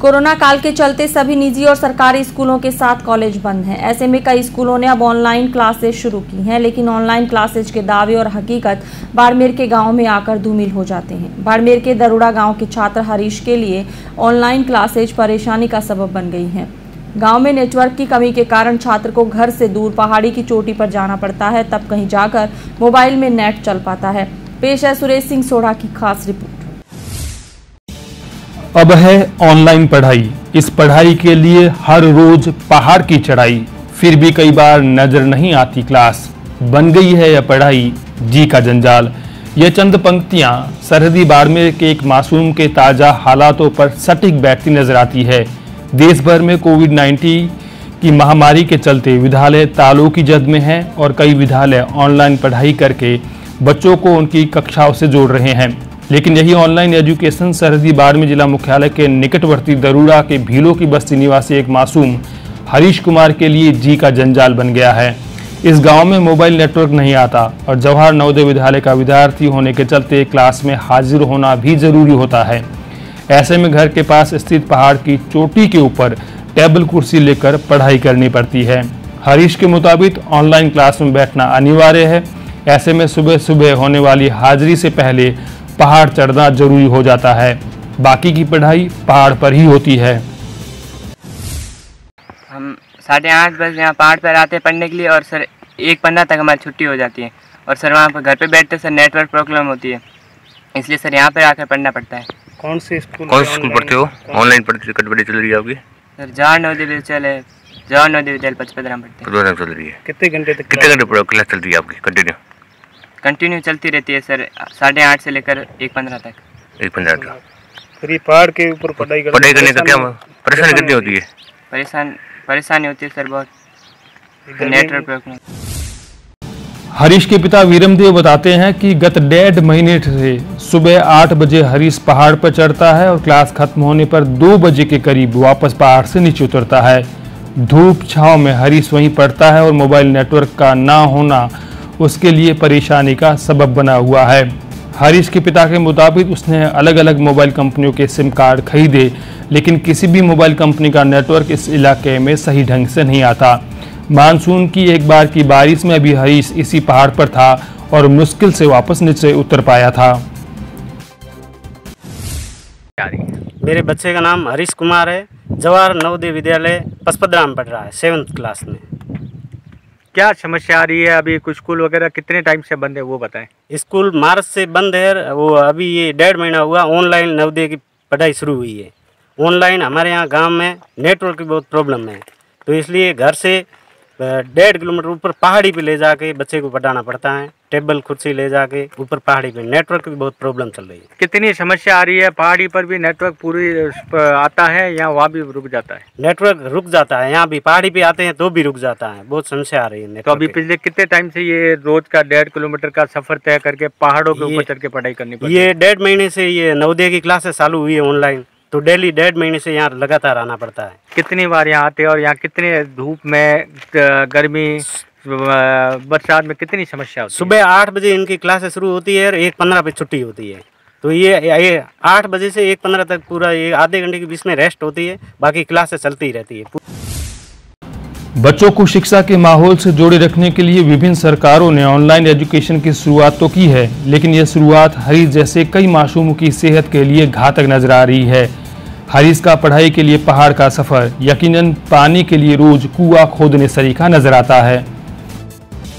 Corona काल के चलते सभी निजी और सरकारी स्कूलों के साथ कॉलेज बंद हैं। ऐसे में कई स्कूलों ने अब ऑनलाइन क्लासेज शुरू की हैं, लेकिन ऑनलाइन क्लासेज के दावे और हकीकत बाड़मेर के गाँव में आकर धूमिल हो जाते हैं। बाड़मेर के दरोड़ा गाँव के छात्र हरीश के लिए ऑनलाइन क्लासेज परेशानी का सबब बन गई हैं। गाँव में नेटवर्क की कमी के कारण छात्र को घर से दूर पहाड़ी की चोटी पर जाना पड़ता है, तब कहीं जाकर मोबाइल में नेट चल पाता है। पेश है सुरेश सिंह सोढ़ा की खास रिपोर्ट। अब है ऑनलाइन पढ़ाई। इस पढ़ाई के लिए हर रोज पहाड़ की चढ़ाई। फिर भी कई बार नज़र नहीं आती क्लास। बन गई है यह पढ़ाई। जी का जंजाल। यह चंद पंक्तियाँ सरहदी बाड़मेर के एक मासूम के ताज़ा हालातों पर सटीक बैठती नज़र आती है। देश भर में कोविड 19 की महामारी के चलते विद्यालय तालों की जद में हैं और कई विद्यालय ऑनलाइन पढ़ाई करके बच्चों को उनकी कक्षाओं से जोड़ रहे हैं। लेकिन यही ऑनलाइन एजुकेशन सरहदी बाड़मेर जिला मुख्यालय के निकटवर्ती दरूड़ा के भीलों की बस्ती निवासी एक मासूम, हरीश कुमार के लिए जी का जंजाल बन गया है। इस गाँव में मोबाइल नेटवर्क नहीं आता और जवाहर नवोदय विद्यालय का विद्यार्थी होने के चलते क्लास में हाजिर होना भी ज़रूरी होता है। ऐसे में घर के पास स्थित पहाड़ की चोटी के ऊपर टेबल कुर्सी लेकर पढ़ाई करनी पड़ती है। हरीश के मुताबिक ऑनलाइन क्लास में बैठना अनिवार्य है। ऐसे में सुबह सुबह होने वाली हाजिरी से पहले पहाड़ चढ़ना ज़रूरी हो जाता है। बाकी की पढ़ाई पहाड़ पर ही होती है। हम साढ़े आठ बजे यहाँ पहाड़ पर आते हैं पढ़ने के लिए और सर एक पंद्रह तक हमारी छुट्टी हो जाती है। और सर वहाँ पर घर पे बैठते सर नेटवर्क प्रॉब्लम होती है। इसलिए सर यहाँ पर आकर पढ़ना पड़ता है। कौन से स्कूल कौन से स्कूल पढ़ते हो? ऑनलाइन पढ़ते कटबड़ी चल रही है आपकी? सर जवाहर नवोदय विद्यालय जवाहर नवोदय विद्यालय पचपदराम पढ़ते हैं। चल रही है। कितने घंटे तक कितने घंटे पढ़ो क्लास चल रही है आपकी? कंटिन्यू कंटिन्यू चलती रहती है सर साढ़े आठ से लेकर एक पंद्रह तक। एक पंद्रह का फिर ये पहाड़ के ऊपर पढ़ाई पढ़ाई करने का क्या परेशानी- परेशानी कितनी होती है? परेशान परेशानी होती है सर बहुत। नेटवर्क हरीश के पिता वीरमदेव बताते हैं कि गत डेढ़ महीने से सुबह आठ बजे हरीश पहाड़ पर चढ़ता है और क्लास खत्म होने पर दो बजे के करीब वापस पहाड़ से नीचे उतरता है। धूप छांव में हरीश वहीं पढ़ता है और मोबाइल नेटवर्क का ना होना उसके लिए परेशानी का सबब बना हुआ है। हरीश के पिता के मुताबिक उसने अलग अलग मोबाइल कंपनियों के सिम कार्ड खरीदे, लेकिन किसी भी मोबाइल कंपनी का नेटवर्क इस इलाके में सही ढंग से नहीं आता। मानसून की एक बार की बारिश में भी हरीश इसी पहाड़ पर था और मुश्किल से वापस नीचे उतर पाया था। मेरे बच्चे का नाम हरीश कुमार है। जवाहर नवोदय विद्यालय पचपदरा में पढ़ रहा है सेवन्थ क्लास में। क्या समस्या आ रही है अभी? कुछ स्कूल वगैरह कितने टाइम से बंद है वो बताएँ। स्कूल मार्च से बंद है, वो अभी ये डेढ़ महीना हुआ, ऑनलाइन नवदे की पढ़ाई शुरू हुई है। ऑनलाइन हमारे यहाँ गाँव में नेटवर्क की बहुत प्रॉब्लम है। तो इसलिए घर से डेढ़ किलोमीटर ऊपर पहाड़ी पे ले जाके बच्चे को पढ़ाना पड़ता है। टेबल कुर्सी ले जाके ऊपर पहाड़ी पे। नेटवर्क की बहुत प्रॉब्लम चल रही है। कितनी समस्या आ रही है? पहाड़ी पर भी नेटवर्क पूरी आता है या वहाँ भी रुक जाता है? नेटवर्क रुक जाता है। यहाँ भी पहाड़ी पे आते हैं तो भी रुक जाता है। बहुत समस्या आ रही है तो अभी पिछले कितने टाइम से ये रोज का डेढ़ किलोमीटर का सफ़र तय करके पहाड़ों के ऊपर चढ़ के पढ़ाई करनी ये डेढ़ महीने से ये नवोदय की क्लासेस चालू हुई है ऑनलाइन तो डेली डेढ़ महीने से यहाँ लगातार आना पड़ता है। कितनी बार यहाँ आते हैं और यहाँ कितने धूप में गर्मी बरसात में कितनी समस्या होती है? सुबह आठ बजे इनकी क्लासेस शुरू होती है और एक पंद्रह पे छुट्टी होती है। तो ये ये आठ बजे से एक पंद्रह तक पूरा ये आधे घंटे के बीच में रेस्ट होती है बाकी क्लासेस चलती ही रहती है। बच्चों को शिक्षा के माहौल से जोड़े रखने के लिए विभिन्न सरकारों ने ऑनलाइन एजुकेशन की शुरुआत तो की है, लेकिन यह शुरुआत हरीश जैसे कई मासूमों की सेहत के लिए घातक नज़र आ रही है। हरीश का पढ़ाई के लिए पहाड़ का सफ़र, यकीनन पानी के लिए रोज कुआँ खोदने सरीखा नज़र आता है।